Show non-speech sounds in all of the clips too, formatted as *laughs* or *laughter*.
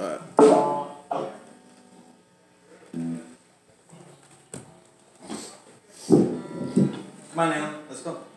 Come on now, let's go.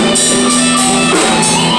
Música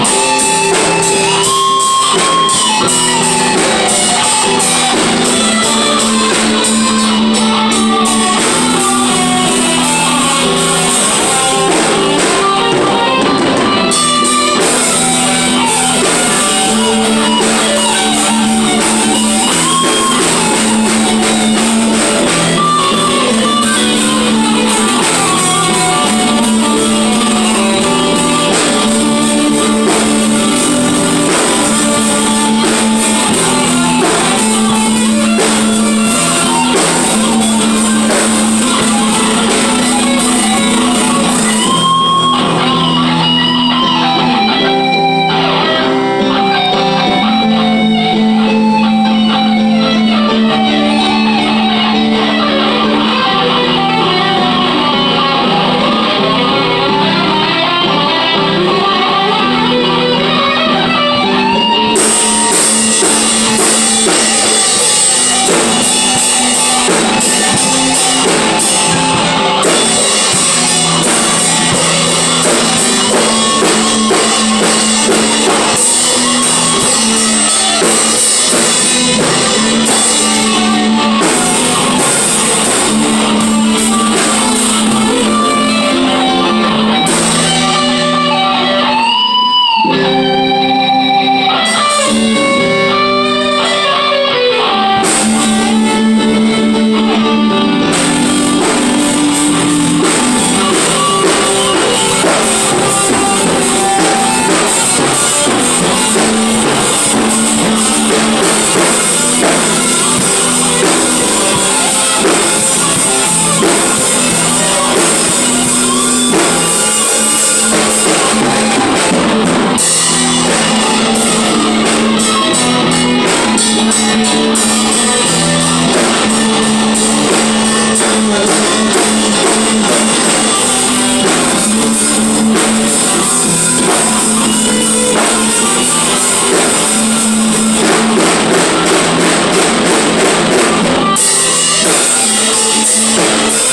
Yes.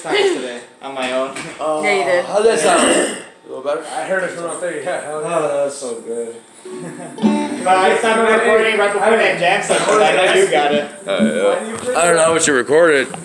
Six times today on my own. *laughs* Oh, Yeah, you did. How'd that sound? A little better? I heard it from up there. Yeah, hell Oh, yeah. that was so good. *laughs* But I started recording right before that jam session. I know you got it. I don't know what you recorded. Uh,